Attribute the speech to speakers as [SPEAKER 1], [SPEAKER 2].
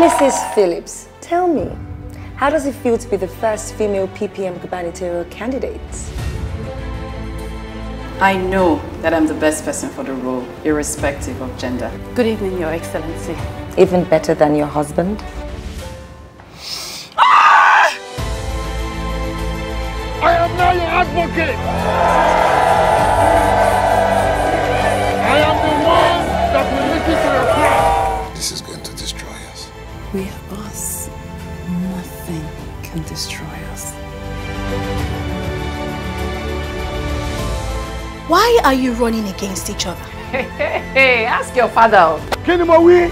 [SPEAKER 1] Mrs. Phillips, tell me, how does it feel to be the first female PPM gubernatorial candidate?
[SPEAKER 2] I know that I'm the best person for the role, irrespective of gender.
[SPEAKER 3] Good evening, Your Excellency.
[SPEAKER 1] Even better than your husband? Ah!
[SPEAKER 4] I am now your advocate. I am the one that will listen to your cry.
[SPEAKER 5] This is going to destroy us.
[SPEAKER 3] We are us. Nothing can destroy us.
[SPEAKER 6] Why are you running against each other?
[SPEAKER 3] Hey, hey, hey ask your father.
[SPEAKER 4] Kí ni mo wí?